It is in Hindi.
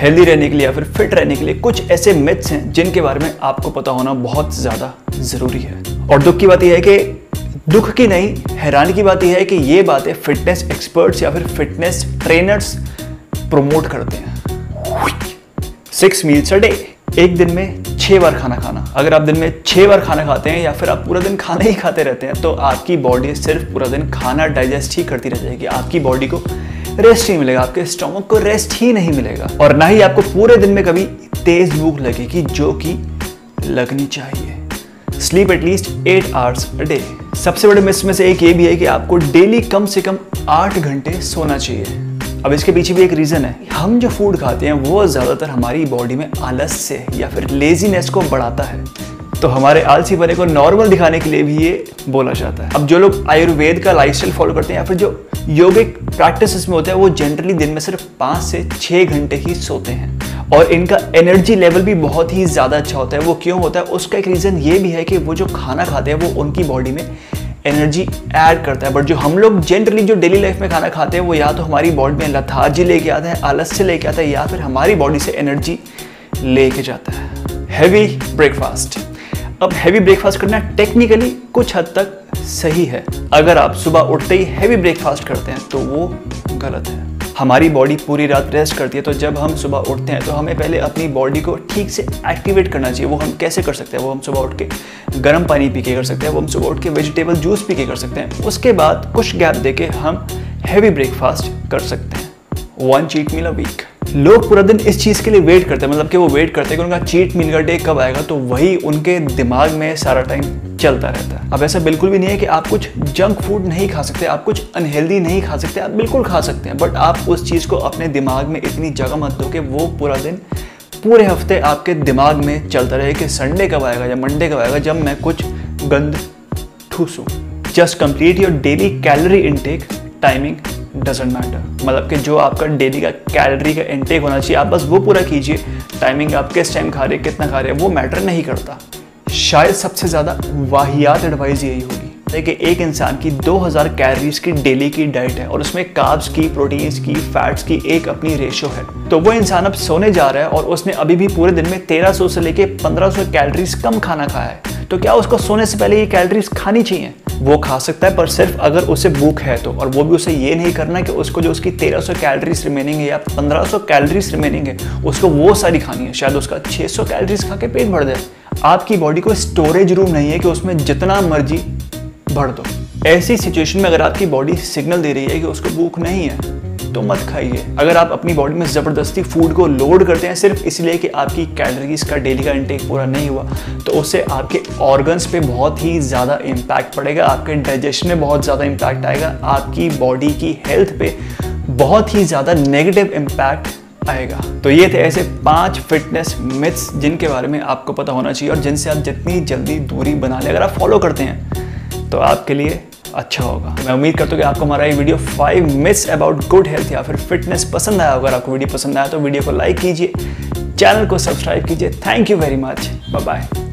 हेल्दी रहने के लिए या फिर फिट रहने के लिए कुछ ऐसे मिथ्स हैं जिनके बारे में आपको पता होना बहुत ज़्यादा ज़रूरी है। और दुख की बात यह है कि दुख की नहीं, हैरानी की बात यह है कि ये बातें फिटनेस एक्सपर्ट्स या फिर फिटनेस ट्रेनर्स प्रमोट करते हैं। सिक्स मील्स अ डे एक दिन में छह बार खाना खाना। अगर आप दिन में छह बार खाना खाते हैं या फिर आप पूरा दिन खाना ही खाते रहते हैं तो आपकी बॉडी सिर्फ़ पूरा दिन खाना डाइजेस्ट ही करती रह जाएगी। आपकी बॉडी को रेस्ट ही मिलेगा, आपके स्टोमक को रेस्ट ही नहीं मिलेगा। और ना ही आपको पूरे दिन में कभी तेज भूख लगेगी, जो कि लगनी चाहिए। Sleep at least eight hours a day सबसे बड़े मिस में से एक ये भी है कि आपको डेली कम से कम आठ घंटे सोना चाहिए। अब इसके पीछे भी एक रीज़न है। हम जो फ़ूड खाते हैं, वो ज़्यादातर हमारी बॉडी में आलस्य या फिर लेजीनेस को बढ़ाता है। तो हमारे आलसी बने को नॉर्मल दिखाने के लिए भी ये बोला जाता है। अब जो लोग आयुर्वेद का लाइफस्टाइल फॉलो करते हैं या फिर जो योगिक प्रैक्टिस में होता है, वो जनरली दिन में सिर्फ़ पाँच से छः घंटे ही सोते हैं। और इनका एनर्जी लेवल भी बहुत ही ज़्यादा अच्छा होता है। वो क्यों होता है? उसका एक रीज़न ये भी है कि वो जो खाना खाते हैं, वो उनकी बॉडी में एनर्जी ऐड करता है। बट जो हम लोग जनरली जो डेली लाइफ में खाना खाते हैं, वो या तो हमारी बॉडी में लथार्जी लेके आता है आलस से लेके आता है, या फिर हमारी बॉडी से एनर्जी लेके जाता है। हैवी ब्रेकफास्ट अब हैवी ब्रेकफास्ट करना टेक्निकली कुछ हद तक सही है। अगर आप सुबह उठते ही हैवी ब्रेकफास्ट करते हैं तो वो गलत है। हमारी बॉडी पूरी रात रेस्ट करती है तो जब हम सुबह उठते हैं तो हमें पहले अपनी बॉडी को ठीक से एक्टिवेट करना चाहिए। वो हम कैसे कर सकते हैं? वो हम सुबह उठ के गर्म पानी पी के कर सकते हैं, वो हम सुबह उठ के वेजिटेबल जूस पी के कर सकते हैं। उसके बाद कुछ गैप दे के हम हैवी ब्रेकफास्ट कर सकते हैं। One cheat meal a week लोग पूरा दिन इस चीज़ के लिए वेट करते हैं मतलब कि वो वेट करते हैं कि उनका चीट मील का डे कब आएगा तो वही उनके दिमाग में सारा टाइम चलता रहता है। अब ऐसा बिल्कुल भी नहीं है कि आप कुछ जंक फ़ूड नहीं खा सकते, आप कुछ अनहेल्दी नहीं खा सकते, आप बिल्कुल खा सकते हैं बट आप उस चीज़ को अपने दिमाग में इतनी जगह मत दो कि वो पूरा दिन, पूरे हफ़्ते आपके दिमाग में चलता रहे कि संडे कब आएगा या मंडे कब आएगा, जब मैं कुछ गंद ठूसूँ। Just complete your daily calorie intake timing doesn't matter मतलब कि जो आपका डेली का कैलोरी का इनटेक होना चाहिए, आप बस वो पूरा कीजिए। टाइमिंग आप किस टाइम खा रहे कितना खा रहे वो मैटर नहीं करता। शायद सबसे ज़्यादा वाहियात एडवाइस यही होगी। देखिए, एक इंसान की 2000 कैलोरीज की डेली की डाइट है और उसमें कार्ब्स की प्रोटीन्स की फैट्स की एक अपनी रेशो है। तो वो इंसान अब सोने जा रहा है और उसने अभी भी पूरे दिन में 1300 से लेके 1500 कैलोरीज कम खाना खाया है। तो क्या उसको सोने से पहले ये कैलोरीज खानी चाहिए? वो खा सकता है, पर सिर्फ़ अगर उसे भूख है तो। और वो भी उसे ये नहीं करना कि उसको जो उसकी 1300 कैलोरीज रिमेनिंग है या 1500 कैलोरीज रिमेनिंग है, उसको वो सारी खानी है। शायद उसका 600 कैलोरीज खा के पेट भर जाए। आपकी बॉडी को स्टोरेज रूम नहीं है कि उसमें जितना मर्ज़ी भर दो। ऐसी सिचुएशन में अगर आपकी बॉडी सिग्नल दे रही है कि उसको भूख नहीं है तो मत खाइए। अगर आप अपनी बॉडी में ज़बरदस्ती फ़ूड को लोड करते हैं, सिर्फ़ इसलिए कि आपकी कैलोरीज का डेली का इंटेक पूरा नहीं हुआ तो उससे आपके ऑर्गन्स पे बहुत ही ज़्यादा इम्पैक्ट पड़ेगा, आपके डाइजेशन में बहुत ज़्यादा इम्पैक्ट आएगा, आपकी बॉडी की हेल्थ पे बहुत ही ज़्यादा नेगेटिव इम्पैक्ट आएगा। तो ये थे ऐसे पाँच फिटनेस मिथ्स जिनके बारे में आपको पता होना चाहिए और जिनसे आप जितनी जल्दी दूरी बना लें, अगर आप फॉलो करते हैं तो आपके लिए अच्छा होगा। मैं उम्मीद करता हूँ कि आपको हमारा ये video five myths about good health या फिर फिटनेस पसंद आया अगर आपको वीडियो पसंद आया तो वीडियो को लाइक कीजिए चैनल को सब्सक्राइब कीजिए। Thank you very much bye bye